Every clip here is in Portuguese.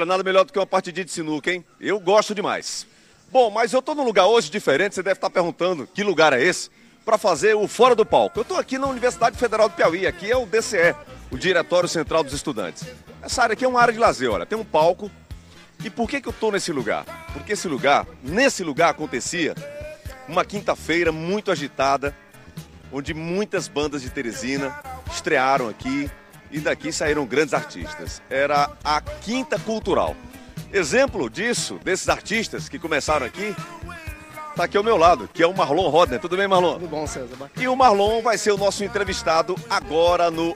Olha, nada melhor do que uma partidinha de sinuca, hein? Eu gosto demais. Bom, mas eu tô num lugar hoje diferente, você deve estar perguntando que lugar é esse, para fazer o Fora do Palco. Eu tô aqui na Universidade Federal do Piauí, aqui é o DCE, o Diretório Central dos Estudantes. Essa área aqui é uma área de lazer, olha, tem um palco. E por que, que eu tô nesse lugar? Porque esse lugar, nesse lugar acontecia uma quinta-feira muito agitada, onde muitas bandas de Teresina estrearam aqui, e daqui saíram grandes artistas. Era a Quinta Cultural. Exemplo disso, desses artistas que começaram aqui, tá aqui ao meu lado, que é o Marlon Rodner. Tudo bem, Marlon? Tudo bom, César? Bacana. E o Marlon vai ser o nosso entrevistado agora no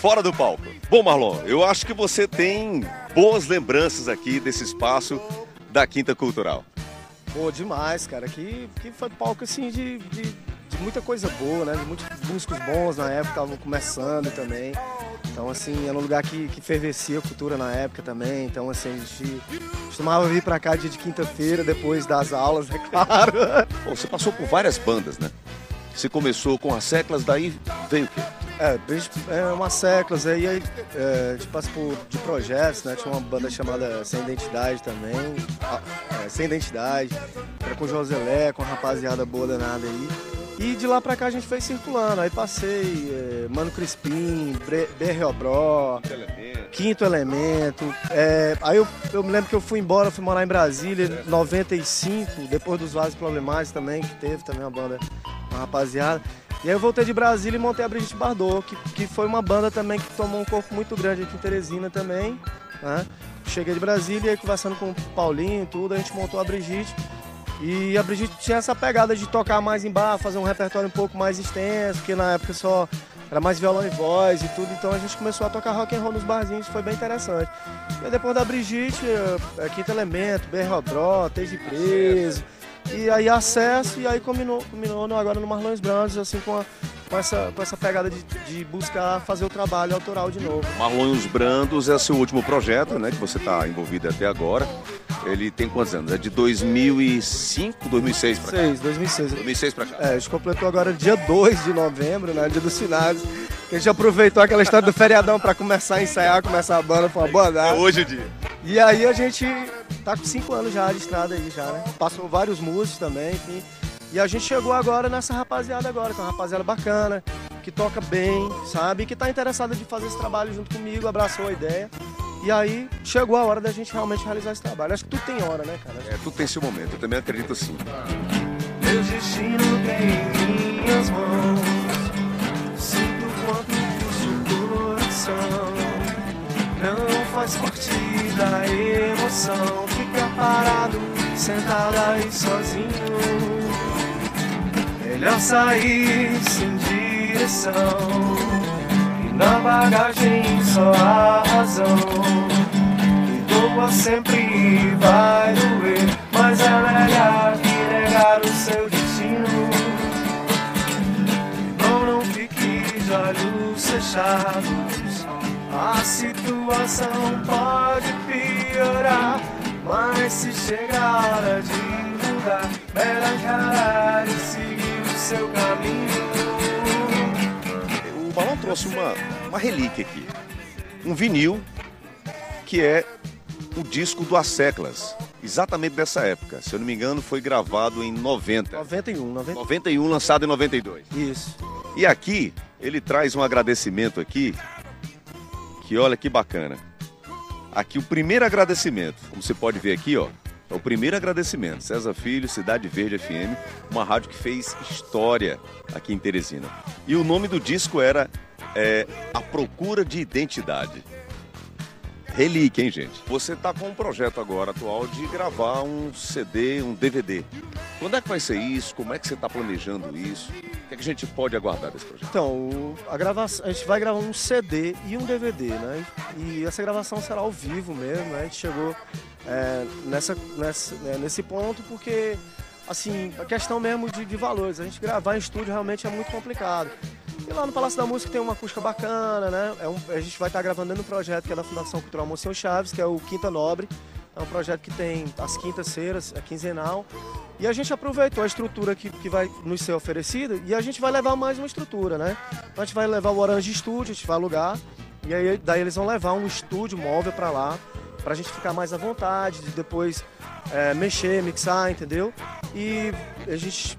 Fora do Palco. Bom, Marlon, eu acho que você tem boas lembranças aqui desse espaço da Quinta Cultural. Pô, demais, cara. Que, que foi palco assim de, de, de muita coisa boa, né? De muitos músicos bons na época, estavam começando também. Então, assim, era um lugar que, que fervescia a cultura na época também. Então, assim, a gente costumava vir pra cá dia de quinta-feira, depois das aulas, é claro. Bom, você passou por várias bandas, né? Você começou com as seclas, daí veio o quê? É, é umas seclas aí, aí é, a gente passa por de projetos, né? Tinha uma banda chamada Sem Identidade também, é, Sem Identidade, era com o Joselé, com a rapaziada boa danada aí. E de lá pra cá a gente foi circulando. Aí passei é, Mano Crispim, BR Obró, Quinto Elemento. É, aí eu, eu me lembro que eu fui embora, fui morar em Brasília em 95, depois dos Vasos Problemáticos também, que teve também uma banda, uma rapaziada. E aí eu voltei de Brasília e montei a Brigitte Bardot, que, que foi uma banda também que tomou um corpo muito grande aqui em Teresina também. Né? Cheguei de Brasília e aí conversando com o Paulinho e tudo, a gente montou a Brigitte. E a Brigitte tinha essa pegada de tocar mais em bar, fazer um repertório um pouco mais extenso, porque na época só era mais violão e voz e tudo, então a gente começou a tocar rock and roll nos barzinhos, foi bem interessante. E depois da Brigitte, é, Quinto Elemento, Ben Rodró, Teve Preso, e aí acesso, e aí combinou, combinou agora no Marlões Brandos, assim, com, a, com, essa, com essa pegada de, de buscar fazer o trabalho autoral de novo. Marlões Brandos é seu último projeto, né, que você está envolvido até agora. Ele tem quantos anos? É de 2005, 2006 para cá? 2006. 2006 para cá. É, a gente completou agora dia 2 de novembro, né, dia dos finados. A gente aproveitou aquela história do feriadão para começar a ensaiar, começar a banda, foi uma boa data. É hoje o dia. E aí a gente tá com 5 anos já de estrada aí já, né? Passou vários músicos também, enfim. E a gente chegou agora nessa rapaziada agora, que é uma rapaziada bacana, que toca bem, sabe? E que tá interessada de fazer esse trabalho junto comigo, abraçou a ideia. E aí chegou a hora da gente realmente realizar esse trabalho. Acho que tudo tem hora, né, cara? É, tudo tem seu momento, eu também acredito assim. Meu destino tem em minhas mãos. Sinto quanto o coração. Não faz parte da emoção. Ficar parado, sentado aí sozinho. Melhor sair sem direção. Na bagagem só a razão. Que doa sempre vai doer. Mas é melhor que negar o seu destino. Não, não fique de olhos fechados. A situação pode piorar. Mas se chegar a hora de mudar, melhor encarar e seguir o seu caminho. O Balão trouxe uma, uma relíquia aqui. Um vinil que é o disco do Asseclas. Exatamente dessa época. Se eu não me engano, foi gravado em 90. 91, 90. 91, lançado em 92. Isso. E aqui, ele traz um agradecimento aqui, que olha que bacana. Aqui o primeiro agradecimento, como você pode ver aqui, ó, é o primeiro agradecimento. César Filho, Cidade Verde FM, uma rádio que fez história aqui em Teresina. E o nome do disco era é, A Procura de Identidade. Relíquia, hein, gente? Você está com um projeto agora atual de gravar um CD, um DVD. Quando é que vai ser isso? Como é que você está planejando isso? O que, é que a gente pode aguardar desse projeto? Então, a, gravação, a gente vai gravar um CD e um DVD, né? E essa gravação será ao vivo mesmo, né? A gente chegou é, nessa, nessa, né, nesse ponto porque, assim, a questão mesmo de, de valores. A gente gravar em estúdio realmente é muito complicado. E lá no Palácio da Música tem uma acústica bacana, né? É um- a gente vai estar gravando dentro do projeto que é da Fundação Cultural Monsenhor Chaves, que é o Quinta Nobre. É um projeto que tem as quintas-feiras, é quinzenal. E a gente aproveitou a estrutura que, que vai nos ser oferecida e a gente vai levar mais uma estrutura, né? Então a gente vai levar o Orange Studio, a gente vai alugar. E aí daí eles vão levar um estúdio móvel para lá. pra gente ficar mais à vontade, de depois é, mexer, mixar, entendeu? E a gente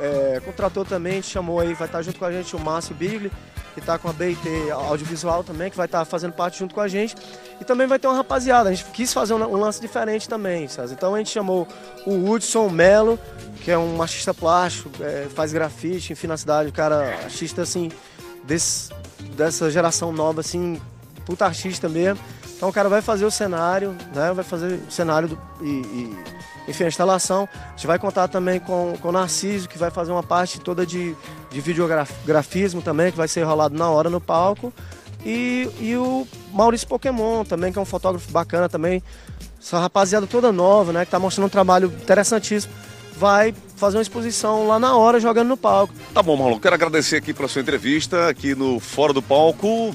é, contratou também, chamou aí, vai estar junto com a gente o Márcio Bigli, que está com a BIT Audiovisual também, que vai estar fazendo parte junto com a gente. E também vai ter uma rapaziada, a gente quis fazer um, um lance diferente também. Então a gente chamou o Hudson Melo, que é um artista plástico, é, faz grafite, enfim, na cidade, o cara, artista assim, desse, dessa geração nova, assim, puta artista mesmo. Então o cara vai fazer o cenário, né? Vai fazer o cenário do, e, e, enfim, a instalação. A gente vai contar também com, com o Narciso, que vai fazer uma parte toda de, de videografismo também, que vai ser rolado na hora no palco. E, e o Maurício Pokémon também, que é um fotógrafo bacana também. Essa rapaziada toda nova, né? Que tá mostrando um trabalho interessantíssimo. Vai fazer uma exposição lá na hora, jogando no palco. Tá bom, Marlon. Quero agradecer aqui pela sua entrevista aqui no Fora do Palco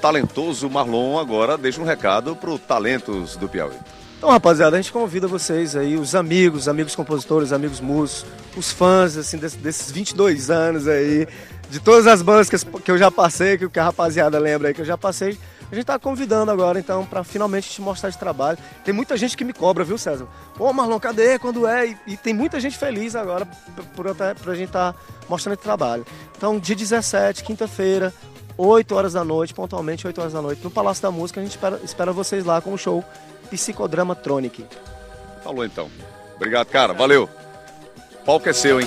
talentoso Marlon agora deixa um recado para o Talentos do Piauí. Então, rapaziada, a gente convida vocês aí, os amigos, amigos compositores, amigos músicos, os fãs, assim, desses 22 anos aí, de todas as bandas que eu já passei, que a rapaziada lembra aí que eu já passei. A gente tá convidando agora, então, para finalmente te mostrar esse trabalho. Tem muita gente que me cobra, viu, César? Ô, Marlon, cadê? Quando é? E, e tem muita gente feliz agora por, por, por a gente estar tá mostrando esse trabalho. Então, dia 17, quinta-feira, 8 horas da noite, pontualmente 8 horas da noite, no Palácio da Música. A gente espera, espera vocês lá com o show Psicodrama Tronic. Falou então. Obrigado, cara. Valeu. O palco é seu, hein?